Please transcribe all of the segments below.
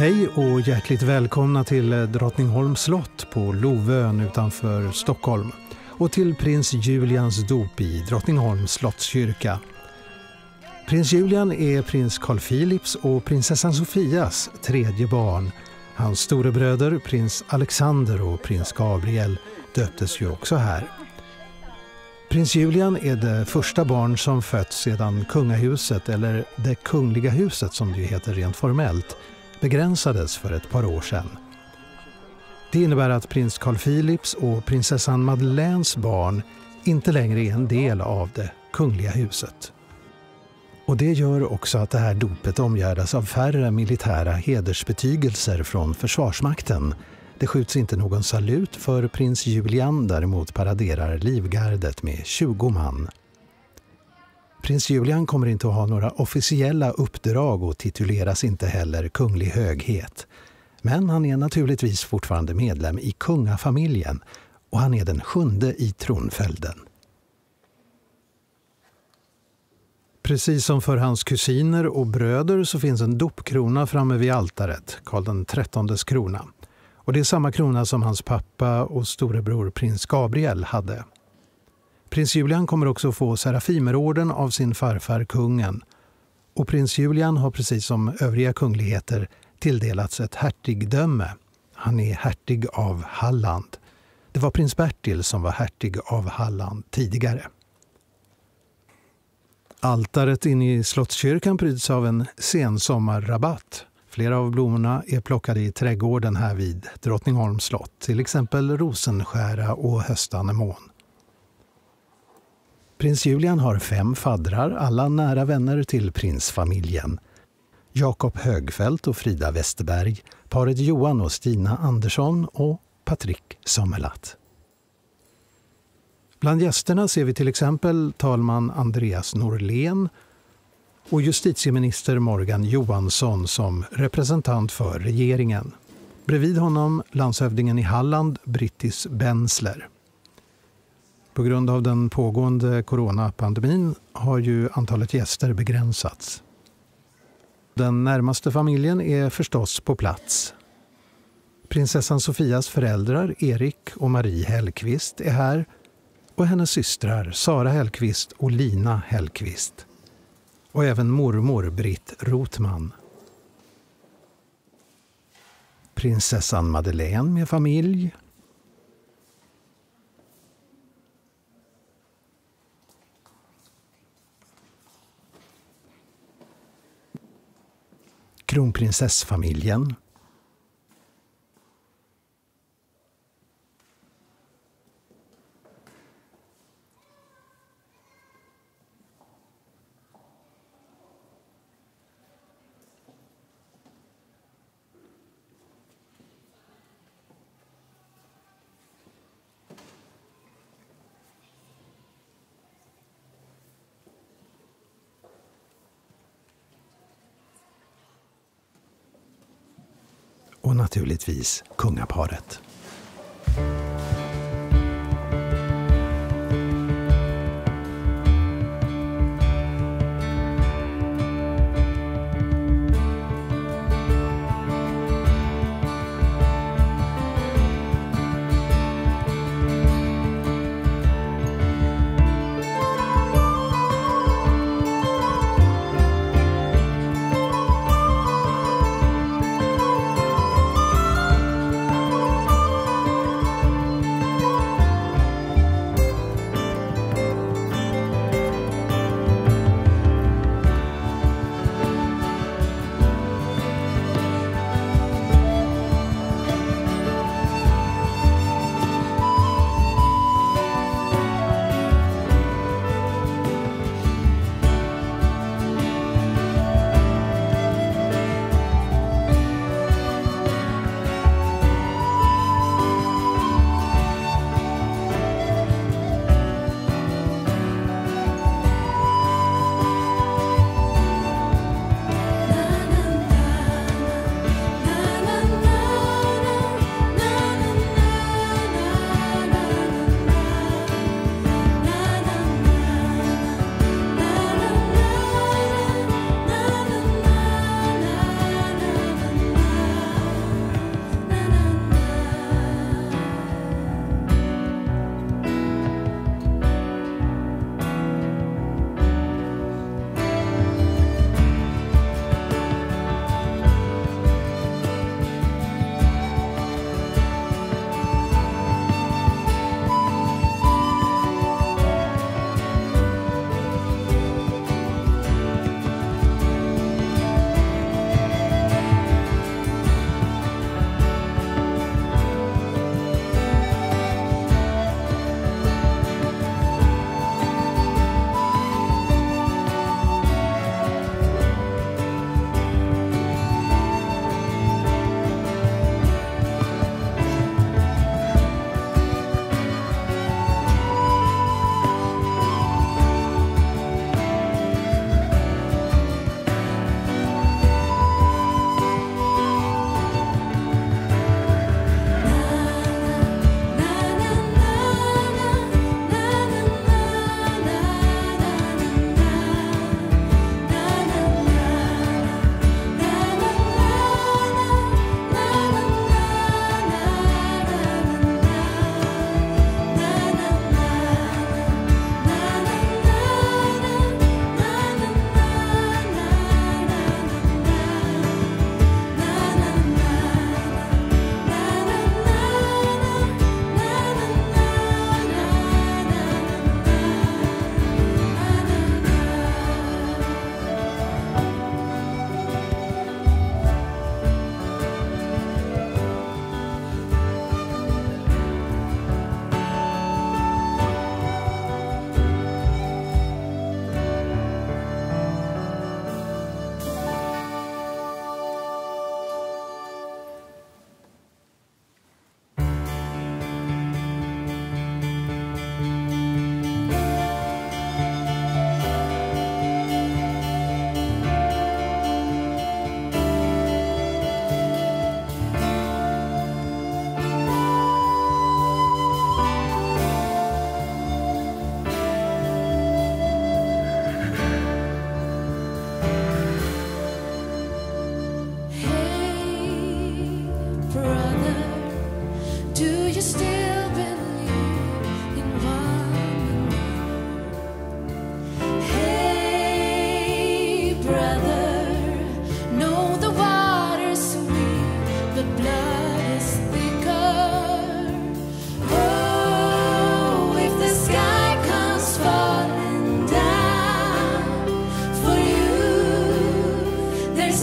Hej och hjärtligt välkomna till eh, Drottningholms slott på Lovön utanför Stockholm och till prins Julians dop i Drottningholms slottskyrka. Prins Julian är prins Carl Philips och prinsessan Sofias tredje barn. Hans storebröder prins Alexander och prins Gabriel döptes ju också här. Prins Julian är det första barn som fötts sedan kungahuset, eller det kungliga huset som det heter rent formellt, begränsades för ett par år sedan. Det innebär att prins Carl Philips och prinsessan Madeleines barn inte längre är en del av det kungliga huset. Och Det gör också att det här dopet omgärdas av färre militära hedersbetygelser från Försvarsmakten. Det skjuts inte någon salut för prins Julian, däremot paraderar livgardet med 20 man. Prins Julian kommer inte att ha några officiella uppdrag och tituleras inte heller kunglig höghet. Men han är naturligtvis fortfarande medlem i kungafamiljen och han är den sjunde i tronföljden. Precis som för hans kusiner och bröder så finns en dopkrona framme vid altaret, Karl XIIIs krona. Och det är samma krona som hans pappa och storebror prins Gabriel hade. Prins Julian kommer också få Serafimerorden av sin farfar kungen. Och prins Julian har precis som övriga kungligheter tilldelats ett hertigdöme. Han är hertig av Halland. Det var prins Bertil som var hertig av Halland tidigare. Altaret inne i Slottskyrkan pryds av en sensommarrabatt. Flera av blommorna är plockade i trädgården här vid Drottningholms slott, till exempel rosenskära och höstanemon. Prins Julian har fem faddrar, alla nära vänner till prinsfamiljen. Jakob Högfeldt och Frida Westerberg, paret Johan och Stina Andersson och Patrik Sommerlath. Bland gästerna ser vi till exempel talman Andreas Norlén och justitieminister Morgan Johansson som representant för regeringen. Bredvid honom landshövdingen i Halland, Brittis Bensler. På grund av den pågående coronapandemin har ju antalet gäster begränsats. Den närmaste familjen är förstås på plats. Prinsessan Sofias föräldrar Erik och Marie Hellqvist är här och hennes systrar Sara Hellqvist och Lina Hellqvist. Och även mormor Britt Rotman. Prinsessan Madeleine med familj kronprinsessfamiljen och naturligtvis kungaparet.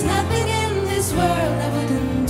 nothing in this world I wouldn't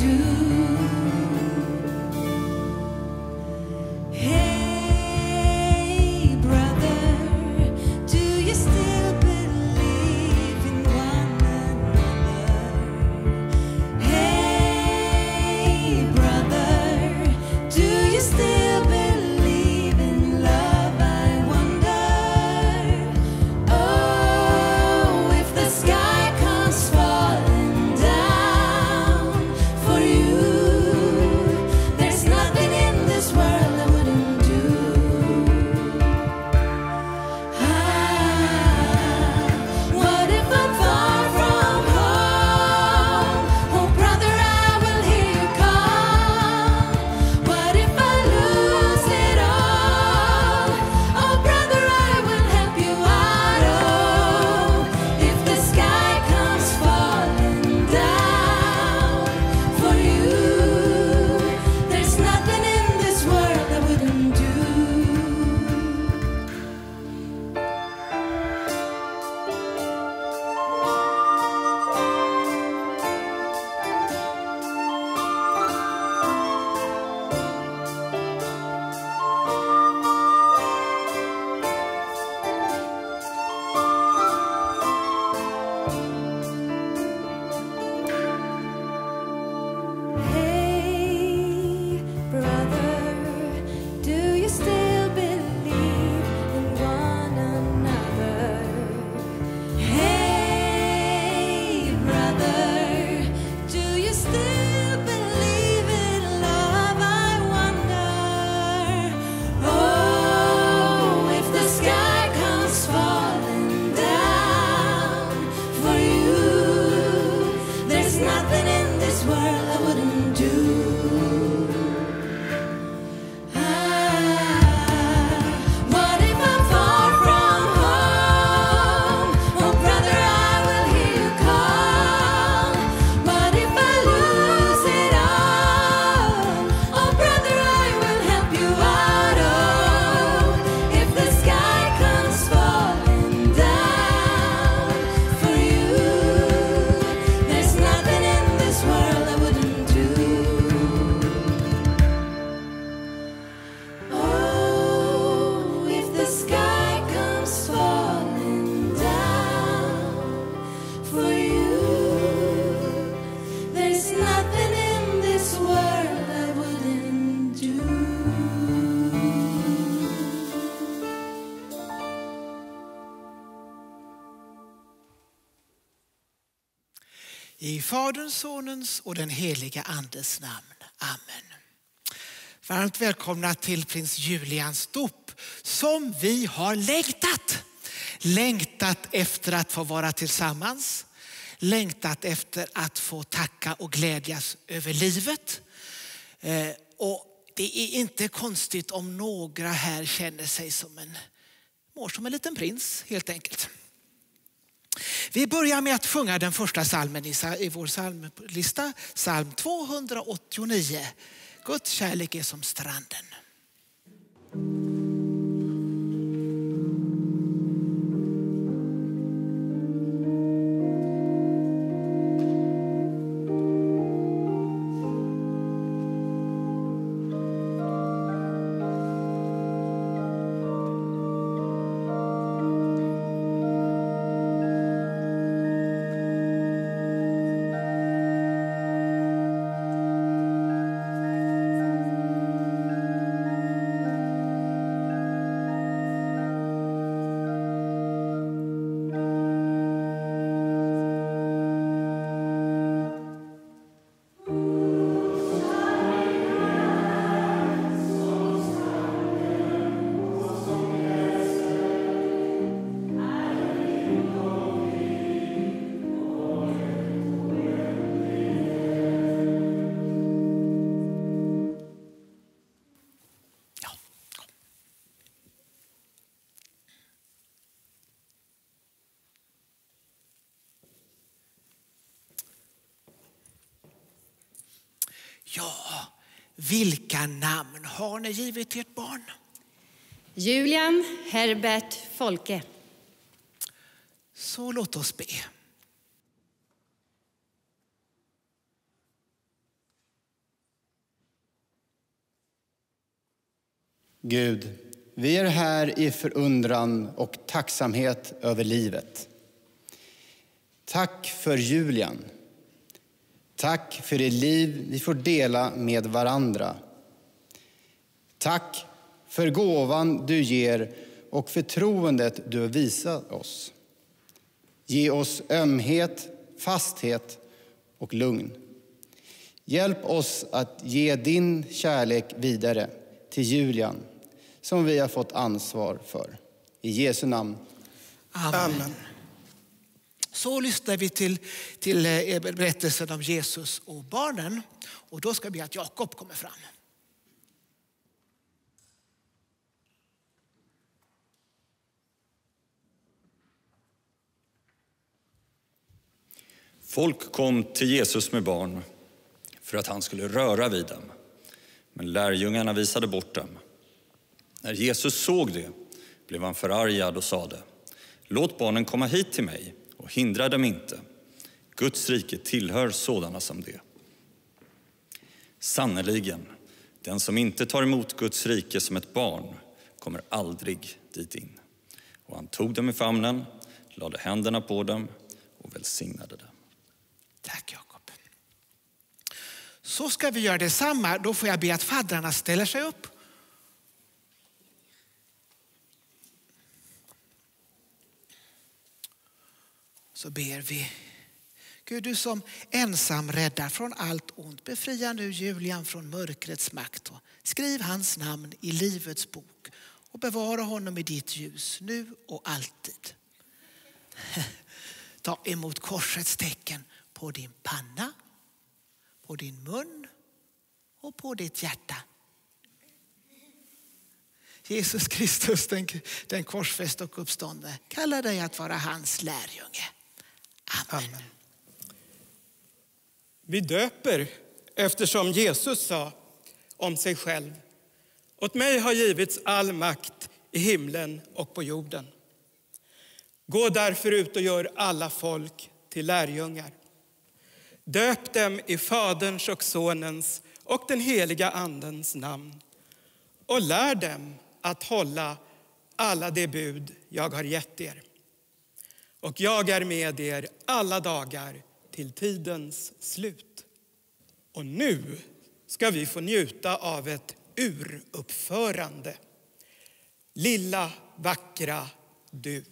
I Faderns, Sonens och den heliga Andes namn. Amen. Varmt välkomna till prins Julians dop som vi har längtat. Längtat efter att få vara tillsammans. Längtat efter att få tacka och glädjas över livet. Eh, och det är inte konstigt om några här känner sig som en, mår som en liten prins helt enkelt. Vi börjar med att sjunga den första salmen i vår psalmlista, psalm 289. Guds kärlek är som stranden. Ja, vilka namn har ni givit ert barn? Julian Herbert Folke. Så låt oss be. Gud, vi är här i förundran och tacksamhet över livet. Tack för Julian Tack för det liv vi får dela med varandra. Tack för gåvan du ger och förtroendet du har visat oss. Ge oss ömhet, fasthet och lugn. Hjälp oss att ge din kärlek vidare till Julian som vi har fått ansvar för. I Jesu namn. Amen. Amen. Så lyssnar vi till, till eh, eh, berättelsen om Jesus och barnen. Och då ska vi att Jakob kommer fram. Folk kom till Jesus med barn för att han skulle röra vid dem. Men lärjungarna visade bort dem. När Jesus såg det blev han förargad och sade Låt barnen komma hit till mig och hindra dem inte. Guds rike tillhör sådana som det. Sannerligen, den som inte tar emot Guds rike som ett barn kommer aldrig dit in. Och han tog dem i famnen, lade händerna på dem och välsignade dem. Tack Jakob. Så ska vi göra detsamma. Då får jag be att faddrarna ställer sig upp. Så ber vi. Gud, du som ensam räddar från allt ont, befria nu Julian från mörkrets makt och skriv hans namn i livets bok och bevara honom i ditt ljus nu och alltid. Ta emot korsets tecken på din panna, på din mun och på ditt hjärta. Jesus Kristus, den, den korsfäst och uppståndne, kallar dig att vara hans lärjunge. Amen. Amen. Vi döper eftersom Jesus sa om sig själv. Åt mig har givits all makt i himlen och på jorden. Gå därför ut och gör alla folk till lärjungar. Döp dem i Faderns och Sonens och den heliga Andens namn och lär dem att hålla alla de bud jag har gett er och jag är med er alla dagar till tidens slut. Och nu ska vi få njuta av ett uruppförande. Lilla vackra du.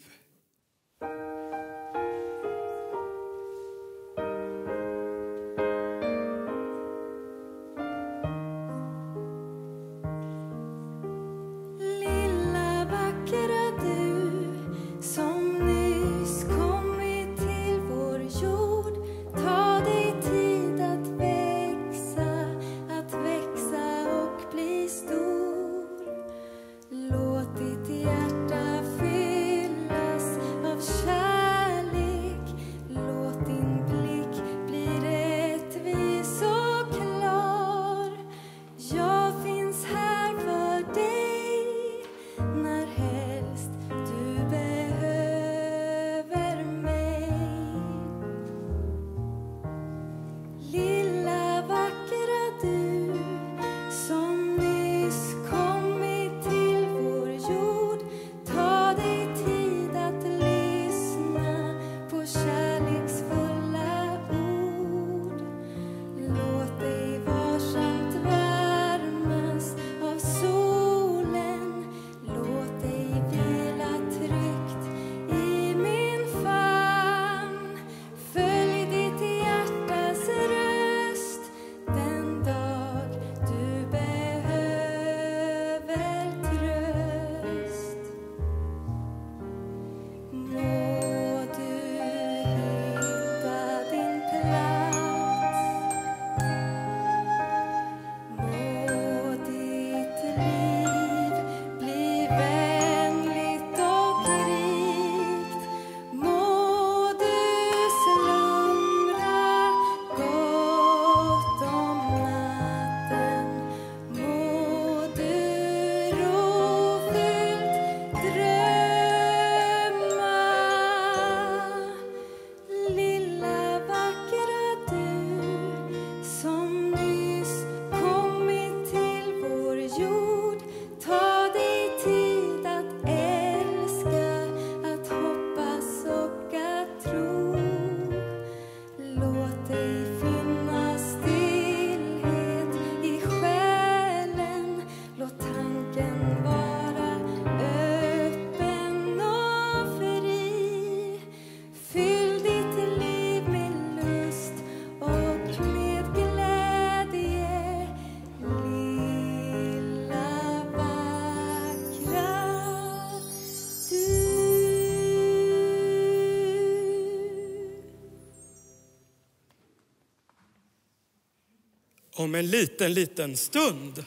Om en liten, liten stund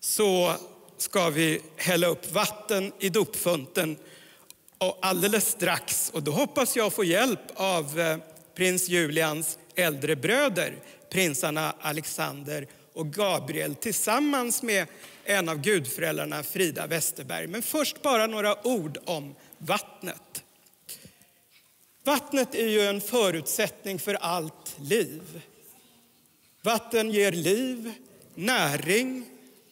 så ska vi hälla upp vatten i dopfunten och alldeles strax, och då hoppas jag få hjälp av eh, prins Julians äldre bröder, prinsarna Alexander och Gabriel tillsammans med en av gudföräldrarna, Frida Westerberg. Men först bara några ord om vattnet. Vattnet är ju en förutsättning för allt liv. Vatten ger liv, näring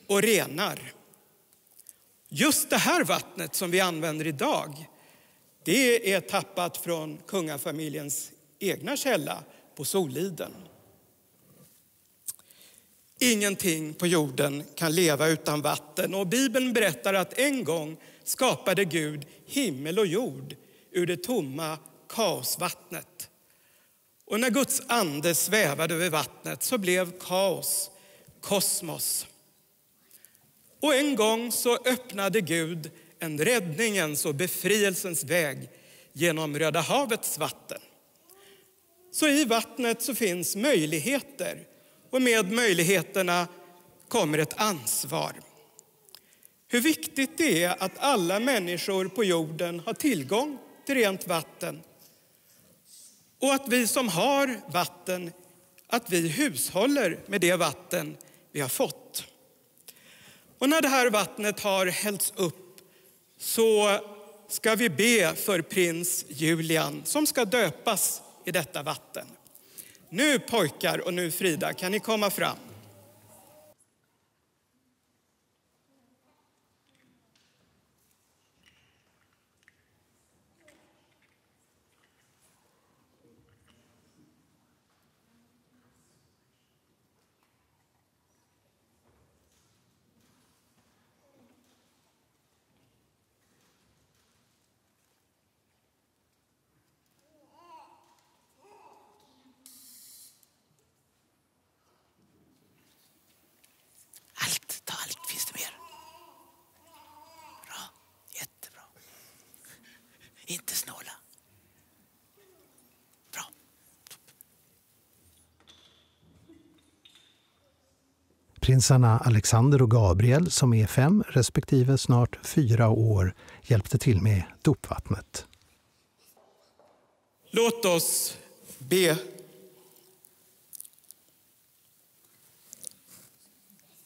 och renar. Just det här vattnet som vi använder idag det är tappat från kungafamiljens egna källa på Soliden. Ingenting på jorden kan leva utan vatten och Bibeln berättar att en gång skapade Gud himmel och jord ur det tomma kaosvattnet. Och när Guds ande svävade över vattnet så blev kaos kosmos. Och en gång så öppnade Gud en räddningens och befrielsens väg genom Röda havets vatten. Så i vattnet så finns möjligheter och med möjligheterna kommer ett ansvar. Hur viktigt det är att alla människor på jorden har tillgång till rent vatten och att vi som har vatten, att vi hushåller med det vatten vi har fått. Och när det här vattnet har hällts upp så ska vi be för prins Julian som ska döpas i detta vatten. Nu pojkar och nu Frida, kan ni komma fram? Allt, ta allt. Finns det mer? Bra, jättebra. Inte snåla. Bra. Prinsarna Alexander och Gabriel, som är fem respektive snart fyra år, hjälpte till med dopvattnet. Låt oss be.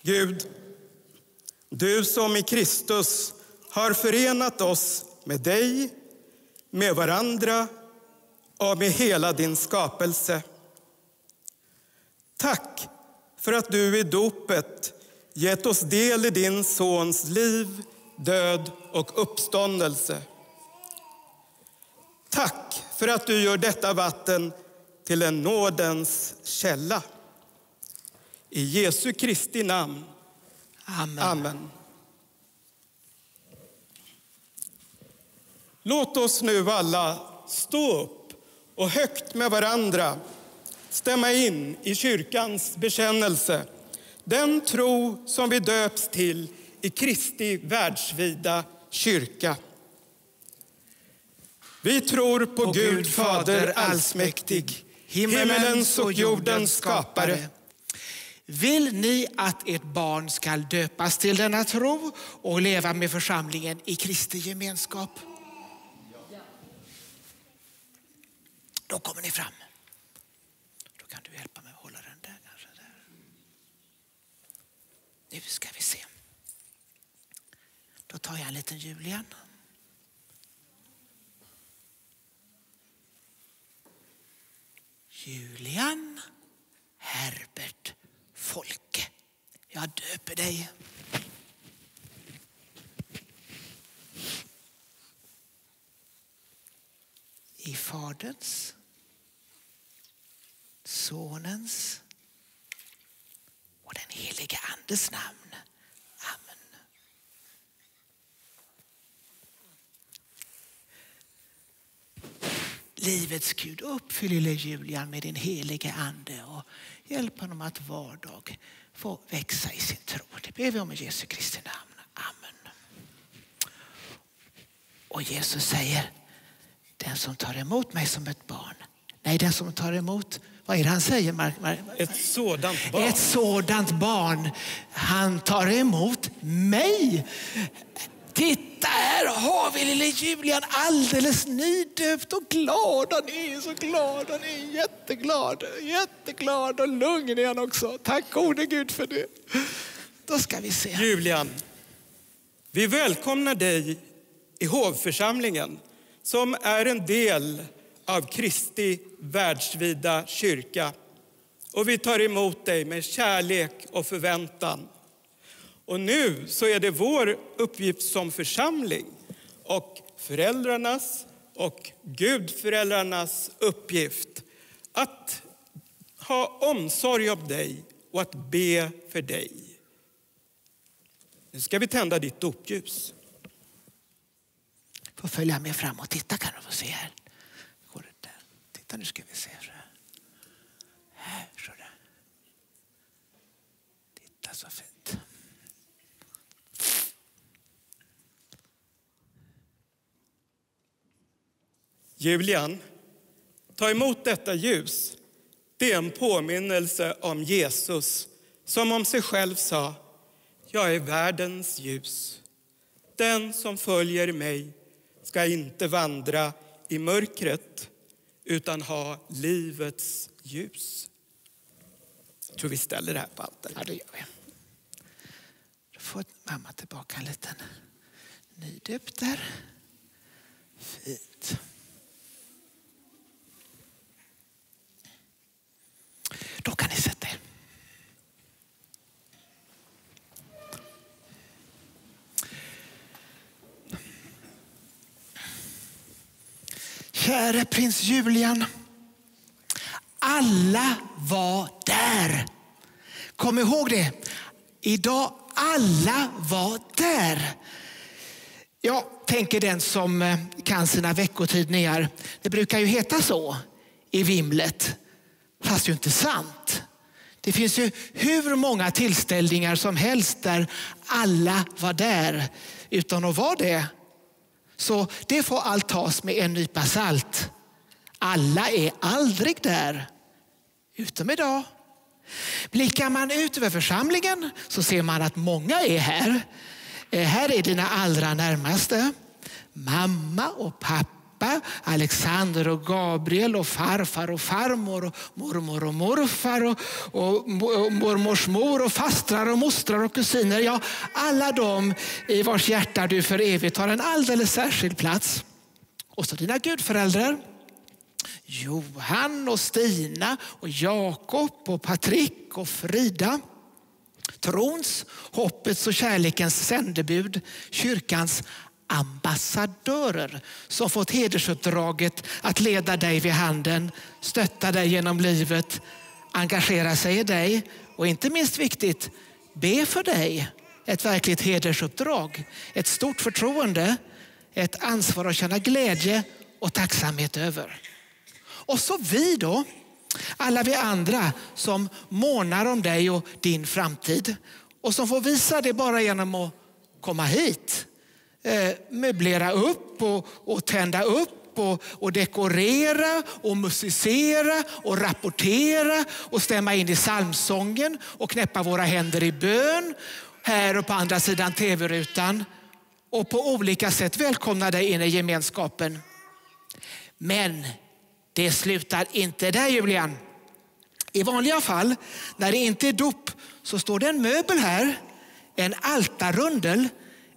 Gud, du som i Kristus har förenat oss med dig, med varandra och med hela din skapelse. Tack för att du i dopet gett oss del i din Sons liv, död och uppståndelse. Tack för att du gör detta vatten till en nådens källa. I Jesu Kristi namn. Amen. Amen. Låt oss nu alla stå upp och högt med varandra stämma in i kyrkans bekännelse. Den tro som vi döps till i Kristi världsvida kyrka. Vi tror på, Och Gud Fader allsmäktig, himmelens och jordens skapare. Vill ni att ert barn skall döpas till denna tro och leva med församlingen i Kristi gemenskap? Då kommer ni fram. Då kan du hjälpa mig att hålla den där. Kanske där. Nu ska vi se. Då tar jag en liten Julian. Julian Herbert Folke. Jag döper dig. I Faderns, Sonens helige Andes namn. Amen. Livets Gud, uppfyll lille Julian med din helige Ande och hjälp honom att var dag få växa i sin tro. Det ber vi om i Jesu Kristi namn. Amen. Och Jesus säger, den som tar emot mig som ett barn, nej den som tar emot vad är det han säger? Mark, Mark? Ett sådant barn. Ett sådant barn. Han tar emot mig. Titta här har vi lille Julian alldeles nydöpt och glad. Han är så glad. Han är jätteglad. Jätteglad och lugn är han också. Tack gode Gud för det. Då ska vi se. Julian, vi välkomnar dig i hovförsamlingen som är en del av Kristi världsvida kyrka. Och vi tar emot dig med kärlek och förväntan. Och nu så är det vår uppgift som församling och föräldrarnas och gudföräldrarnas uppgift att ha omsorg om dig och att be för dig. Nu ska vi tända ditt dopljus. Får följa med fram och titta kan du få se här. Titta nu ska vi se. Så här. Här, så där. Titta så fint. Julian, ta emot detta ljus. Det är en påminnelse om Jesus som om sig själv sa Jag är världens ljus. Den som följer mig ska inte vandra i mörkret utan ha livets ljus. Jag tror vi ställer det här på altaret. Ja, det gör vi. Då får mamma tillbaka en liten nydöpt där. Fint. Då kan ni Käre prins Julian. Alla var där. Kom ihåg det. Idag alla var där. Jag tänker den som eh, kan sina veckotidningar. Det brukar ju heta så i vimlet. Fast det är ju inte sant. Det finns ju hur många tillställningar som helst där alla var där utan att vara det. Så det får allt tas med en nypa salt. Alla är aldrig där, utom idag. Blickar man ut över församlingen så ser man att många är här. Eh, här är dina allra närmaste. Mamma och pappa, Pappa, Alexander och Gabriel och farfar och farmor och mormor och morfar och, och och mormors mor och fastrar och mostrar och kusiner. Ja, alla de i vars hjärta du för evigt har en alldeles särskild plats. Och så dina gudföräldrar. Johan och Stina och Jakob och Patrik och Frida. Trons, hoppets och kärlekens sändebud, kyrkans ambassadörer som fått hedersuppdraget att leda dig vid handen, stötta dig genom livet, engagera sig i dig och inte minst viktigt, be för dig. Ett verkligt hedersuppdrag, ett stort förtroende, ett ansvar att känna glädje och tacksamhet över. Och så vi då, alla vi andra som månar om dig och din framtid och som får visa det bara genom att komma hit. Eh, möblera upp och, och tända upp och, och dekorera och musicera och rapportera och stämma in i psalmsången och knäppa våra händer i bön här och på andra sidan tv-rutan och på olika sätt välkomna dig in i gemenskapen. Men det slutar inte där Julian. I vanliga fall, när det inte är dop, så står det en möbel här, en altarrundel,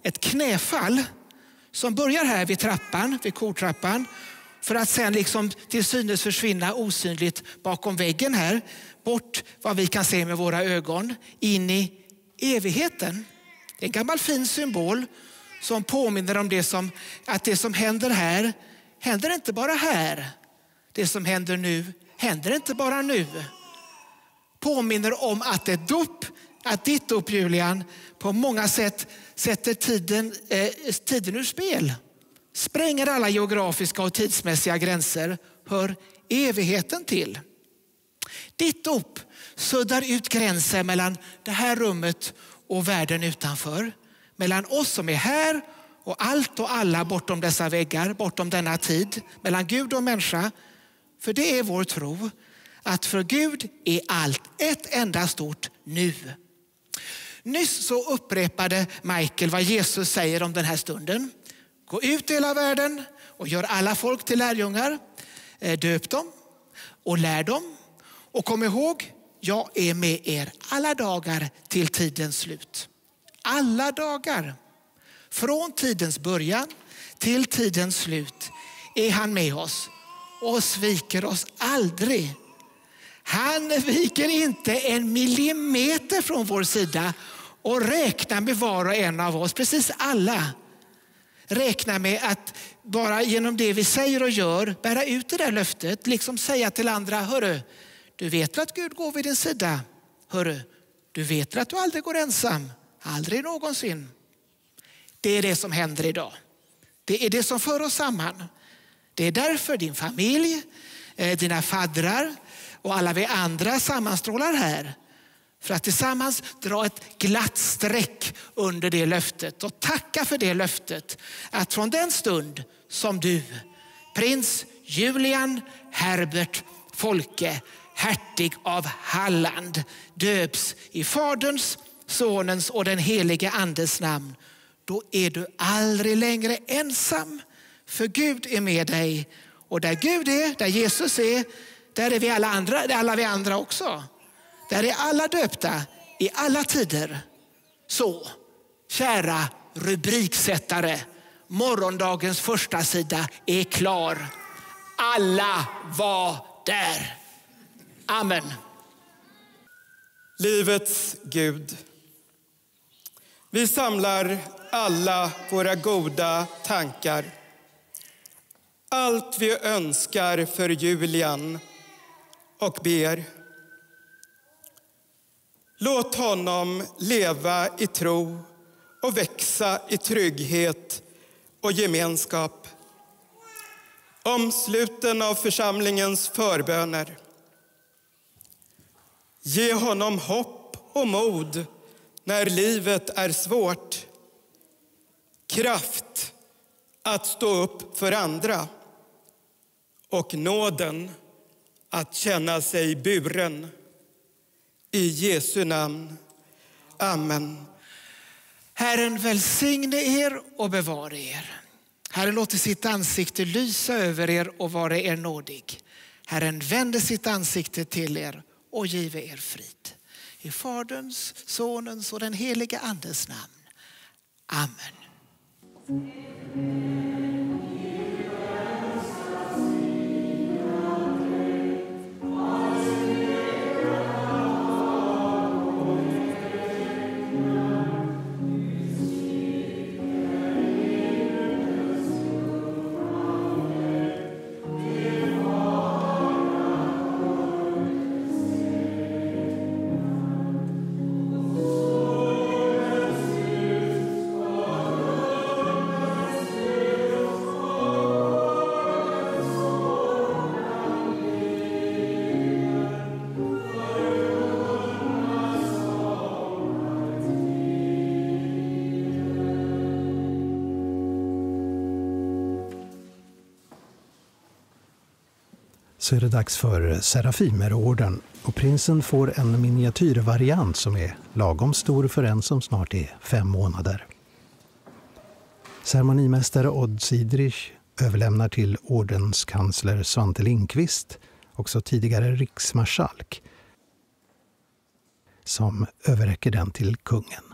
ett knäfall som börjar här vid trappan, vid kortrappan för att sen liksom till synes försvinna osynligt bakom väggen här, bort vad vi kan se med våra ögon, in i evigheten. Det är en gammal fin symbol som påminner om det som, att det som händer här händer inte bara här. Det som händer nu händer inte bara nu. Påminner om att ett dop, att ditt dop Julian, på många sätt sätter tiden, eh, tiden ur spel. Spränger alla geografiska och tidsmässiga gränser. Hör evigheten till. Ditt dop suddar ut gränsen mellan det här rummet och världen utanför. Mellan oss som är här och allt och alla bortom dessa väggar, bortom denna tid. Mellan Gud och människa. För det är vår tro Att för Gud är allt ett enda stort nu. Nyss så upprepade Michael vad Jesus säger om den här stunden. Gå ut i hela världen och gör alla folk till lärjungar. Eh, döp dem och lär dem. Och kom ihåg, jag är med er alla dagar till tidens slut. Alla dagar. Från tidens början till tidens slut är han med oss och sviker oss aldrig. Han viker inte en millimeter från vår sida och räknar med var och en av oss, precis alla. Räknar med att bara genom det vi säger och gör bära ut det där löftet. Liksom säga till andra, hörru, du vet väl att Gud går vid din sida. Hörru, du vet väl att du aldrig går ensam. Aldrig någonsin. Det är det som händer idag. Det är det som för oss samman. Det är därför din familj, eh, dina faddrar och alla vi andra sammanstrålar här. För att tillsammans dra ett glatt streck under det löftet och tacka för det löftet. Att från den stund som du, prins Julian Herbert Folke, hertig av Halland, döps i Faderns, Sonens och den helige Andes namn. Då är du aldrig längre ensam. För Gud är med dig. Och där Gud är, där Jesus är, där är vi alla andra, där är alla vi andra också. Där är alla döpta i alla tider. Så, kära rubriksättare, morgondagens första sida är klar. Alla var där. Amen. Livets Gud. Vi samlar alla våra goda tankar. Allt vi önskar för Julian och ber. Låt honom leva i tro och växa i trygghet och gemenskap. Omsluten av församlingens förböner. Ge honom hopp och mod när livet är svårt. Kraft att stå upp för andra och nåden att känna sig buren. I Jesu namn. Amen. Herren välsigne er och bevara er. Herren låter sitt ansikte lysa över er och vara er nådig. Herren vänder sitt ansikte till er och give er frid. I Faderns, Sonens och den helige Andes namn. Amen. Så är det dags för Serafimerorden och prinsen får en miniatyrvariant som är lagom stor för en som snart är fem månader. Ceremonimästare Odd Sidrich överlämnar till ordenskansler Svante Lindqvist, också tidigare riksmarskalk, som överräcker den till kungen.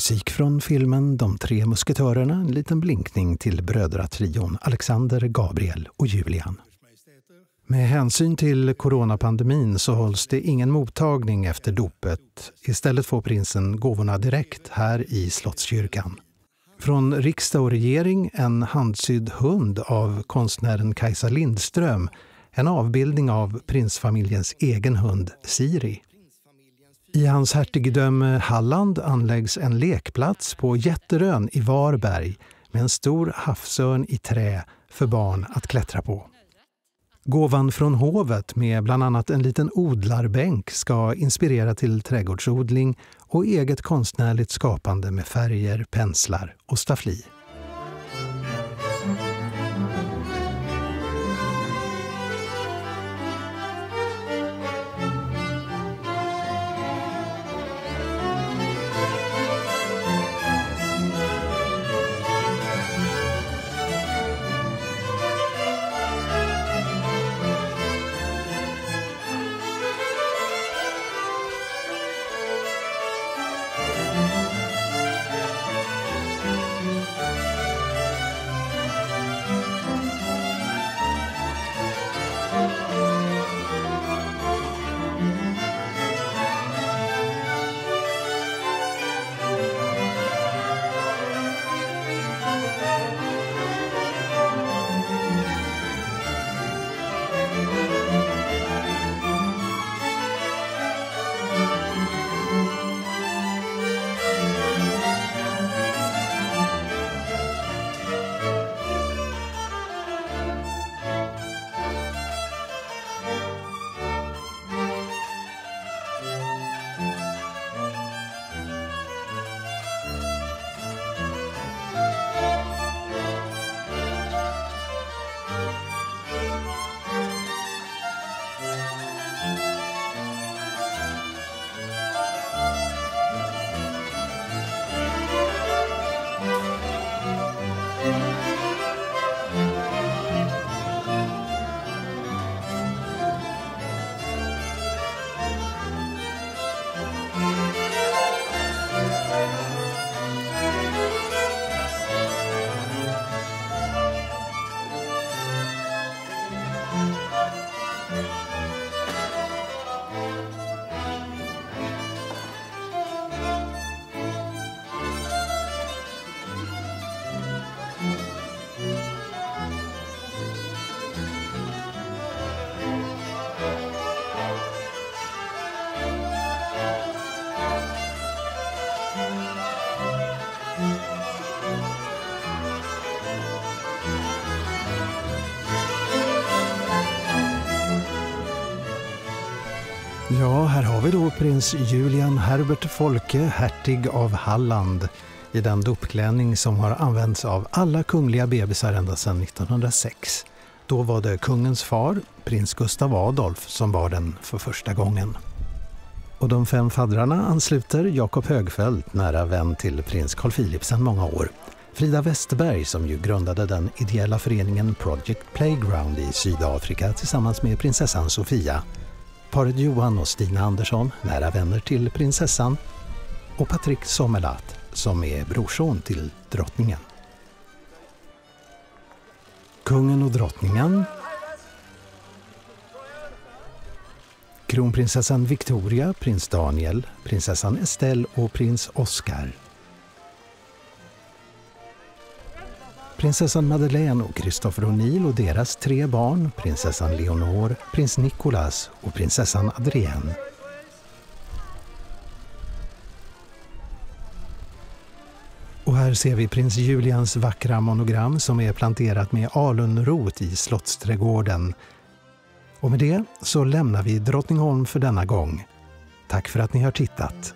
Musik från filmen De tre musketörerna, en liten blinkning till brödratrion Alexander, Gabriel och Julian. Med hänsyn till coronapandemin så hålls det ingen mottagning efter dopet. Istället får prinsen gåvorna direkt här i Slottskyrkan. Från riksdag och regering en handsydd hund av konstnären Kajsa Lindström. En avbildning av prinsfamiljens egen hund Siri. I hans hertigdöme Halland anläggs en lekplats på Jätterön i Varberg med en stor havsörn i trä för barn att klättra på. Gåvan från hovet med bland annat en liten odlarbänk ska inspirera till trädgårdsodling och eget konstnärligt skapande med färger, penslar och staffli. Här har vi då prins Julian Herbert Folke, hertig av Halland i den dopklänning som har använts av alla kungliga bebisar ända sedan 1906. Då var det kungens far, prins Gustav Adolf, som var den för första gången. Och de fem faddrarna ansluter Jakob Högfeldt, nära vän till prins Carl Philip sedan många år. Frida Westerberg som ju grundade den ideella föreningen Project Playground i Sydafrika tillsammans med prinsessan Sofia paret Johan och Stina Andersson, nära vänner till prinsessan, och Patrik Sommerlath, som är brorson till drottningen. Kungen och drottningen Kronprinsessan Victoria, prins Daniel, prinsessan Estelle och prins Oscar Prinsessan Madeleine och Christopher O'Neill och deras tre barn, prinsessan Leonor, prins Nicolas och prinsessan Adrienne. Och här ser vi prins Julians vackra monogram som är planterat med alunrot i Slottsträdgården. Och med det så lämnar vi Drottningholm för denna gång. Tack för att ni har tittat.